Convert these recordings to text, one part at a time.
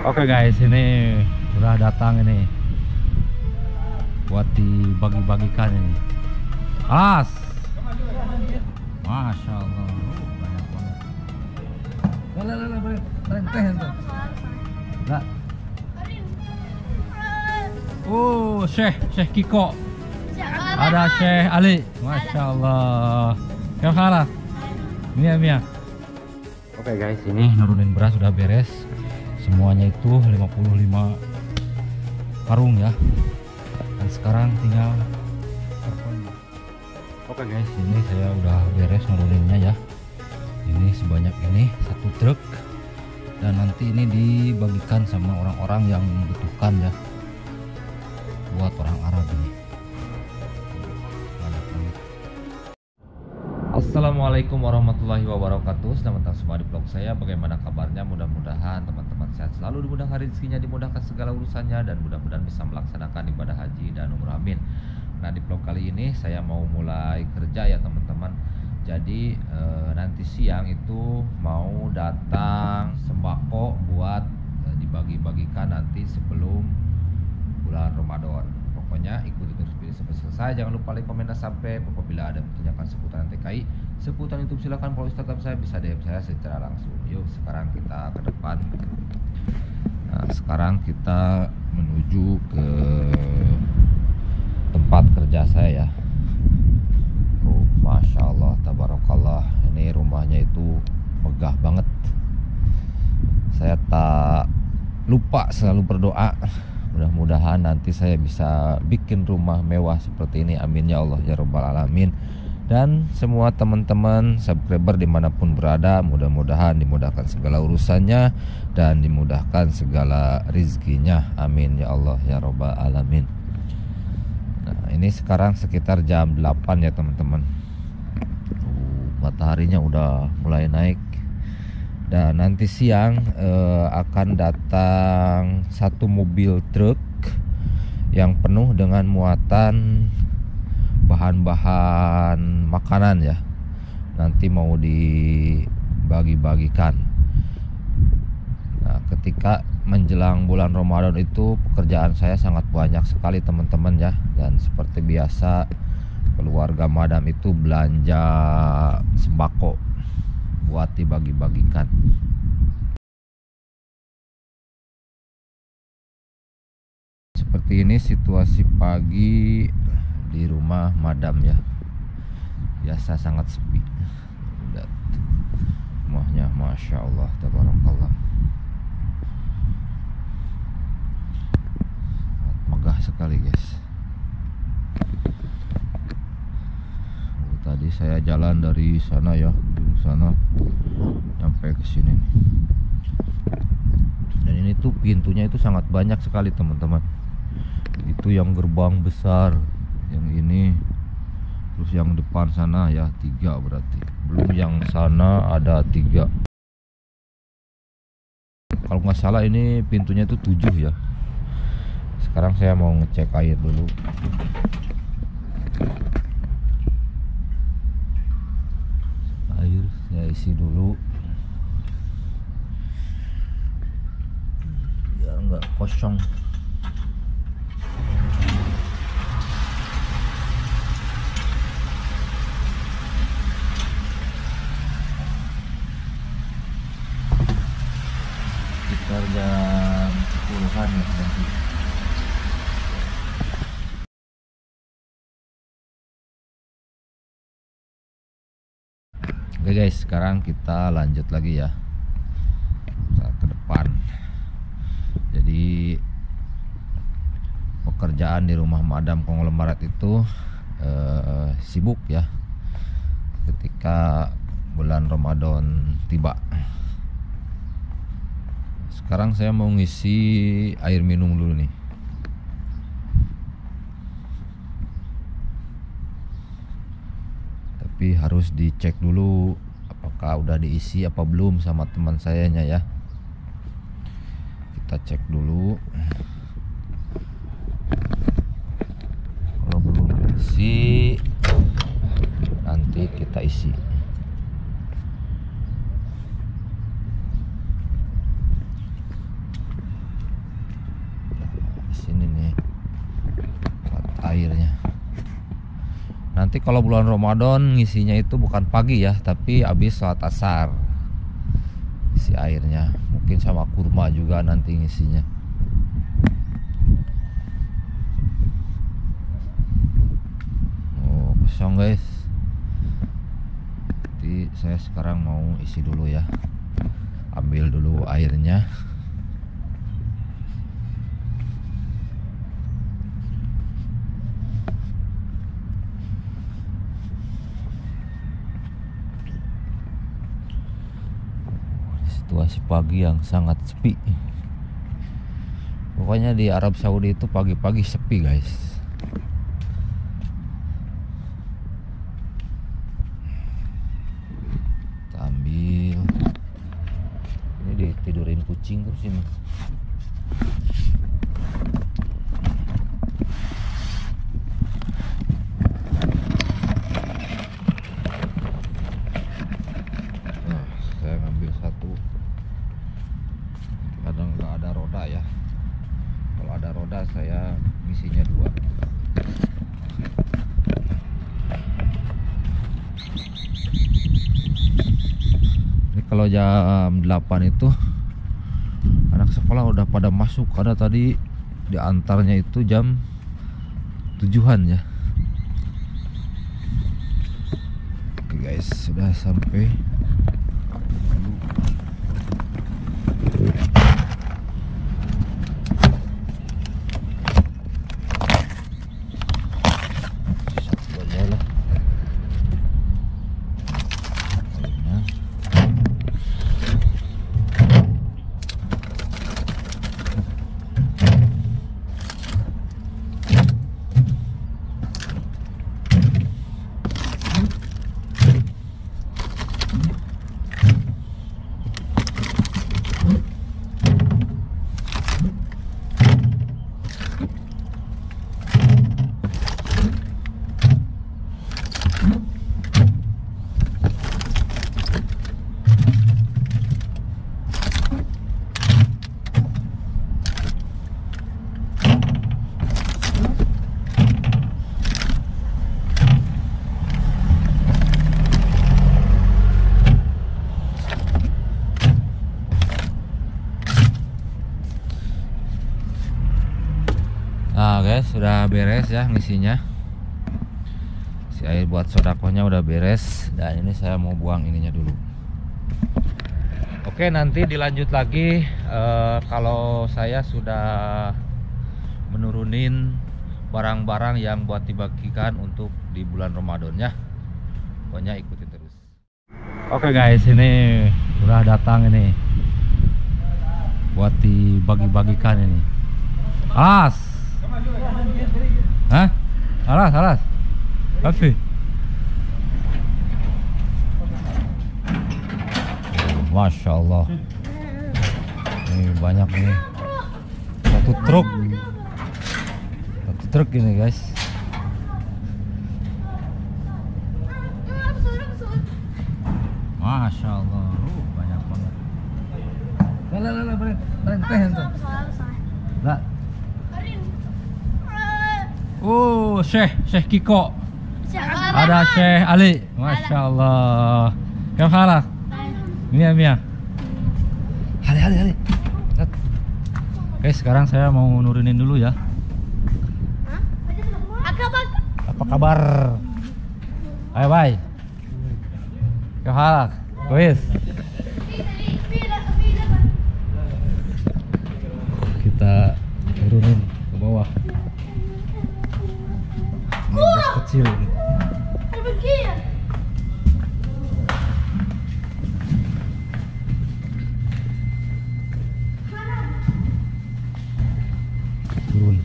Oke guys, ini udah datang ini buat dibagi-bagikan ini. As, masya Allah, Oh, banyak banget. Teh, teh. Lah. Oh, Syekh, Syekh Kiko. Ada Syekh Ali. Masya Allah. Yang kalah. Mia, Mia. Oke guys, ini nurunin beras sudah beres. Semuanya itu 55 karung ya. Dan sekarang tinggal. Oke guys, ini saya udah beres nuruninnya ya. Ini sebanyak ini satu truk dan nanti ini dibagikan sama orang-orang yang membutuhkan ya buat orang Arab ini. Banyak banget. Assalamualaikum warahmatullahi wabarakatuh Selamat datang semua di vlog saya Bagaimana kabarnya? Mudah-mudahan teman-teman sehat selalu Dimudahkan rezekinya, dimudahkan segala urusannya Dan mudah-mudahan bisa melaksanakan ibadah haji dan umrah amin Nah di vlog kali ini saya mau mulai kerja ya teman-teman Jadi eh, nanti siang itu mau datang sembako buat eh, dibagi-bagikan nanti sebelum bulan Ramadan. Pokoknya ikuti terus video sampai selesai. Jangan lupa like, komen, dan sampai apabila ada pertanyaan seputar TKI, seputar YouTube silakan follow Instagram saya bisa DM saya secara langsung. Yuk sekarang kita ke depan. Nah, sekarang kita menuju ke tempat kerja saya ya. Oh, masya Allah, tabarakallah. Ini rumahnya itu megah banget. Saya tak lupa selalu berdoa mudah-mudahan nanti saya bisa bikin rumah mewah seperti ini amin ya Allah ya robbal alamin dan semua teman-teman subscriber di mana pun berada mudah-mudahan dimudahkan segala urusannya dan dimudahkan segala rizkinya. Amin ya Allah ya robbal alamin. Nah ini sekarang sekitar jam 8 ya teman-teman. Uh, mataharinya udah mulai naik. Dan nanti siang eh, akan datang satu mobil truk yang penuh dengan muatan bahan-bahan makanan ya. Nanti mau dibagi-bagikan. Nah ketika menjelang bulan Ramadan itu pekerjaan saya sangat banyak sekali teman-teman ya. Dan seperti biasa keluarga madam itu belanja sembako buat dibagi-bagikan. Seperti ini situasi pagi di rumah madam ya. Biasa sangat sepi. Lihat rumahnya masya Allah, tabarakallah. Megah sekali guys. Oh, tadi saya jalan dari sana ya ujung sana sampai ke sini nih. dan ini tuh pintunya itu sangat banyak sekali teman-teman itu yang gerbang besar yang ini. Terus yang depan sana ya tiga berarti. Belum yang sana ada tiga. Kalau nggak salah ini pintunya itu tujuh ya. Sekarang saya mau ngecek air dulu. Air saya isi dulu. Biar nggak kosong sekitar jam 10-an ya nanti Oke guys, sekarang kita lanjut lagi ya Kita ke depan. Jadi pekerjaan di rumah madam konglomerat itu eh, sibuk ya. Ketika bulan Ramadan tiba. Sekarang saya mau ngisi air minum dulu nih. tapi harus dicek dulu apakah udah diisi apa belum sama teman sayanya ya. Kita cek dulu. Kalau belum diisi nanti kita isi sini nih buat airnya nanti kalau bulan Ramadan ngisinya itu bukan pagi ya tapi habis sholat asar. Isi airnya. Mungkin sama kurma juga nanti ngisinya. Oh kosong guys. Jadi saya sekarang mau isi dulu ya. Ambil dulu airnya situasi pagi yang sangat sepi. Pokoknya di Arab Saudi itu pagi-pagi sepi guys. Kita ambil. Ini ditidurin kucing terus ini Nah, saya ngambil satu kadang nggak ada roda ya kalau ada roda saya ngisinya dua ini kalau jam 8 itu anak sekolah udah pada masuk. Karena tadi diantarnya itu jam tujuan ya. Oke guys sudah sampai satu aja lah Airnya. Nah beres ya ngisinya. Si air buat sodakohnya udah beres Dan ini saya mau buang ininya dulu. Oke nanti dilanjut lagi eh, Kalau saya sudah menurunin barang-barang yang buat dibagikan untuk di bulan Ramadan ya. Pokoknya ikutin terus. Oke guys ini udah datang ini. Buat dibagi-bagikan ini. As Hah? Alas, alas. Kafe. Masya Allah. Ini banyak nih. Satu truk. Satu truk ini guys. Masya Allah. Uh, banyak banget. Lah, lah, beren, beren, teh Oh, Syekh, Syekh Kiko. Ada Syekh Ali. Masya Allah. Kau halak? Mia, Mia. Ali, Ali, Ali. Oke, sekarang saya mau nurunin dulu ya. Apa kabar? Ayo, bye. Kau halak? Kuis. Kecil ini. Turun.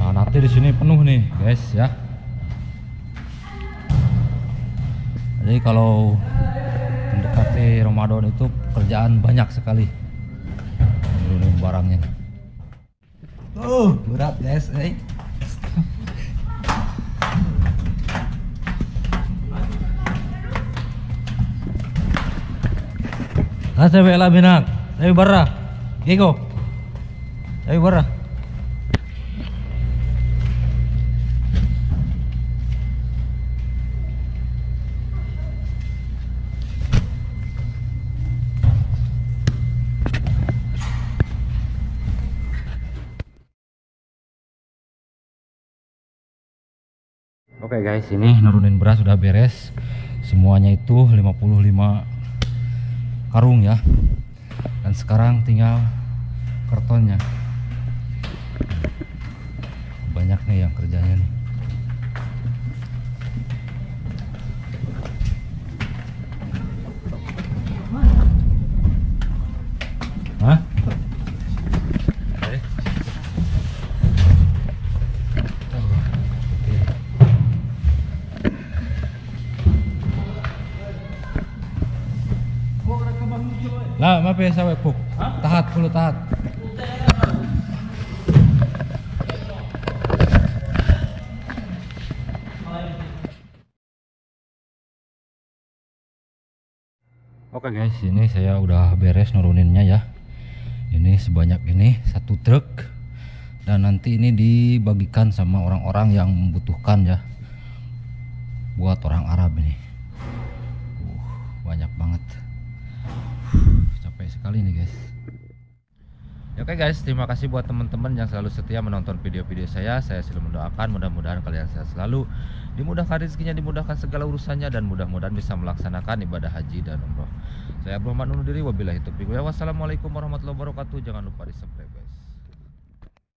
Nah, nanti di sini penuh nih, guys ya. Jadi kalau mendekati Ramadan itu kerjaan banyak sekali. Barangnya. Oh, berat guys, eh. Asa bela binak. Ayo barra. Gigo. Ayo barra. Oke guys, ini nurunin beras sudah beres. Semuanya itu 55 karung ya. Dan sekarang tinggal kartonnya. Banyak nih yang kerjanya nih. Maaf ya sawe puk. Tahat dulu tahat. Oke guys, ini saya udah beres nuruninnya ya. Ini sebanyak ini satu truk dan nanti ini dibagikan sama orang-orang yang membutuhkan ya. Buat orang Arab ini. Uh, banyak banget capek sekali nih guys Ya, Oke guys, terima kasih buat teman-teman yang selalu setia menonton video-video saya. Saya selalu mendoakan mudah-mudahan kalian sehat selalu, dimudahkan rezekinya, dimudahkan segala urusannya dan mudah-mudahan bisa melaksanakan ibadah haji dan umroh. Saya Abdul Rahman undur diri wabillahi taufiq. Wassalamualaikum warahmatullahi wabarakatuh. Jangan lupa di subscribe.